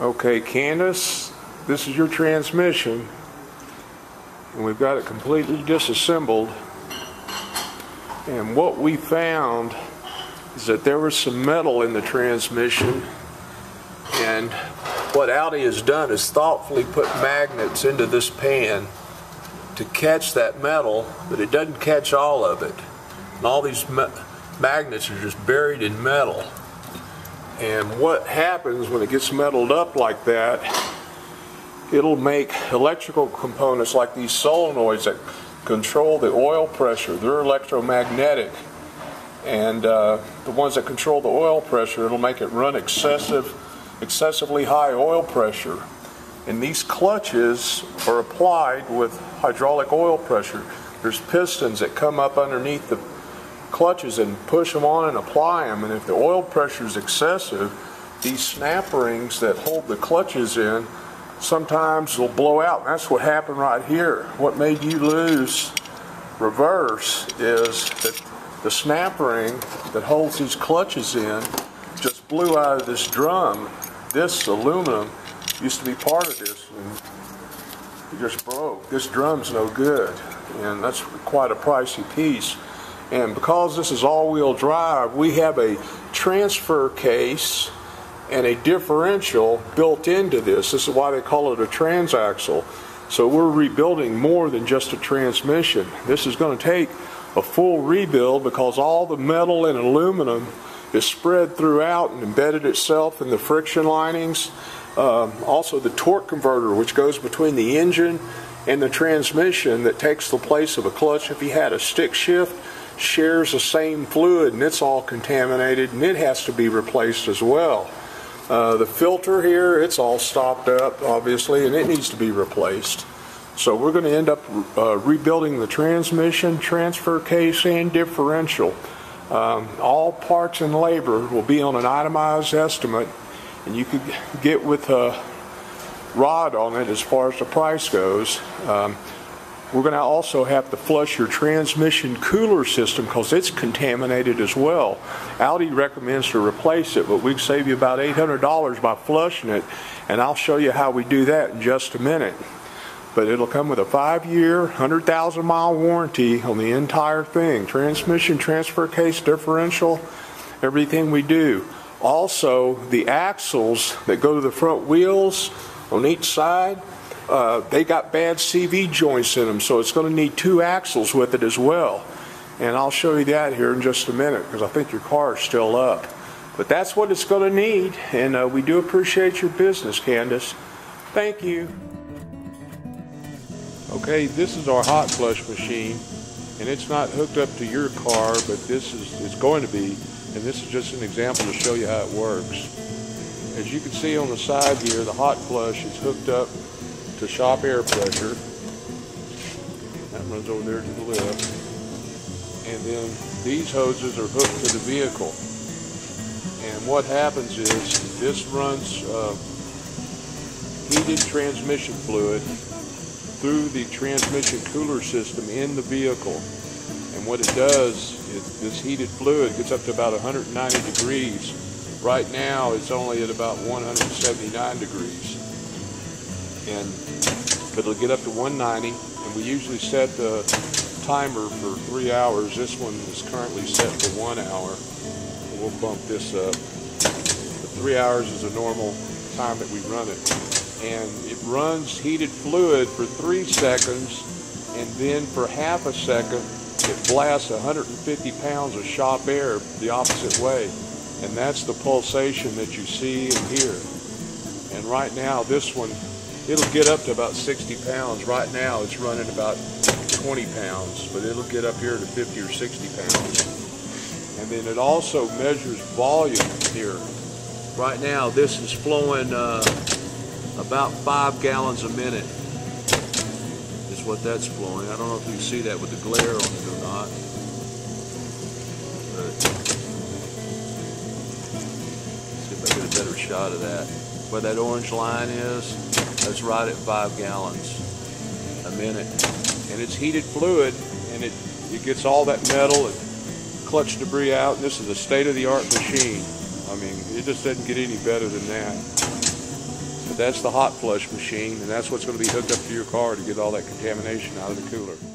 Okay, Candice, this is your transmission. And we've got it completely disassembled. And what we found is that there was some metal in the transmission. And what Audi has done is thoughtfully put magnets into this pan to catch that metal, but it doesn't catch all of it. And all these ma magnets are just buried in metal. And what happens when it gets metaled up like that, it'll make electrical components like these solenoids that control the oil pressure. They're electromagnetic. And uh, the ones that control the oil pressure, it'll make it run excessive, excessively high oil pressure. And these clutches are applied with hydraulic oil pressure. There's pistons that come up underneath the clutches and push them on and apply them. And if the oil pressure is excessive, these snap rings that hold the clutches in sometimes will blow out. And that's what happened right here. What made you lose reverse is that the snap ring that holds these clutches in just blew out of this drum. This aluminum used to be part of this and it just broke. This drum's no good and that's quite a pricey piece. And because this is all-wheel drive, we have a transfer case and a differential built into this. This is why they call it a transaxle. So we're rebuilding more than just a transmission. This is going to take a full rebuild because all the metal and aluminum is spread throughout and embedded itself in the friction linings. Um, also the torque converter which goes between the engine and the transmission that takes the place of a clutch if you had a stick shift shares the same fluid and it's all contaminated and it has to be replaced as well. Uh, the filter here, it's all stopped up obviously and it needs to be replaced. So we're going to end up uh, rebuilding the transmission, transfer case, and differential. Um, all parts and labor will be on an itemized estimate and you could get with a Rod on it as far as the price goes. Um, we're going to also have to flush your transmission cooler system because it's contaminated as well. Audi recommends to replace it, but we can save you about $800 by flushing it, and I'll show you how we do that in just a minute. But it'll come with a five-year, 100,000 mile warranty on the entire thing. Transmission, transfer case, differential, everything we do. Also, the axles that go to the front wheels on each side, uh, they got bad CV joints in them, so it's going to need two axles with it as well. And I'll show you that here in just a minute because I think your car is still up. But that's what it's going to need, and uh, we do appreciate your business, Candice. Thank you. Okay, this is our hot flush machine, and it's not hooked up to your car, but this is it's going to be, and this is just an example to show you how it works. As you can see on the side here, the hot flush is hooked up to shop air pressure. That runs over there to the lift. And then these hoses are hooked to the vehicle. And what happens is this runs uh, heated transmission fluid through the transmission cooler system in the vehicle. And what it does is this heated fluid gets up to about 190 degrees. Right now it's only at about 179 degrees and but it'll get up to 190 and we usually set the timer for three hours. This one is currently set for one hour. We'll bump this up. But three hours is a normal time that we run it. And it runs heated fluid for three seconds and then for half a second it blasts 150 pounds of shop air the opposite way. And that's the pulsation that you see and hear. And right now this one it'll get up to about 60 pounds. Right now it's running about 20 pounds, but it'll get up here to 50 or 60 pounds. And then it also measures volume here. Right now this is flowing uh, about five gallons a minute is what that's flowing. I don't know if you can see that with the glare on it or not. See if I get a better shot of that. Where that orange line is, that's right at five gallons a minute. And it's heated fluid and it, it gets all that metal and clutch debris out. And this is a state-of-the-art machine. I mean, it just doesn't get any better than that. But That's the hot flush machine, and that's what's going to be hooked up to your car to get all that contamination out of the cooler.